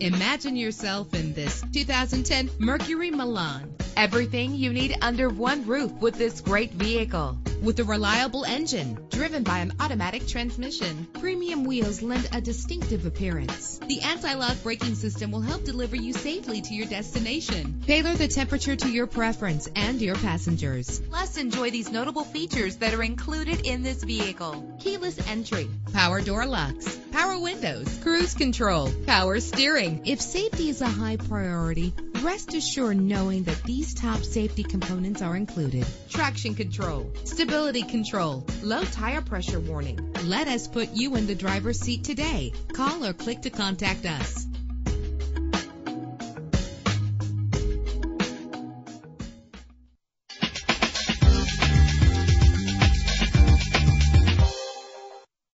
Imagine yourself in this 2010 Mercury Milan. Everything you need under one roof with this great vehicle. With a reliable engine driven by an automatic transmission, premium wheels lend a distinctive appearance. The anti-lock braking system will help deliver you safely to your destination. Tailor the temperature to your preference and your passengers. Plus, enjoy these notable features that are included in this vehicle. Keyless entry, power door locks, power windows, cruise control, power steering. If safety is a high priority, rest assured knowing that these top safety components are included. Traction control, stability control, low tire pressure warning. Let us put you in the driver's seat today. Call or click to contact us.